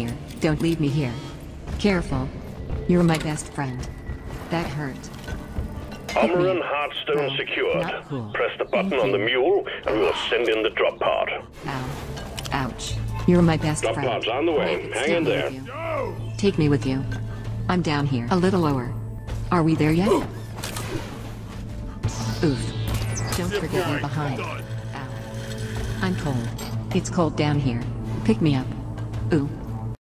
here. Don't leave me here. Careful. You're my best friend. That hurt. Armor and Heartstone no, secured. cool. Press the button Thank on the mule, and we will send in the drop pod. Ow. Ouch. You're my best Drop friend. pod's on the way. Hang in there. Take me with you. I'm down here. A little lower. Are we there yet? Oof. Don't forget me behind. Ow. I'm cold. It's cold down here. Pick me up. Ooh.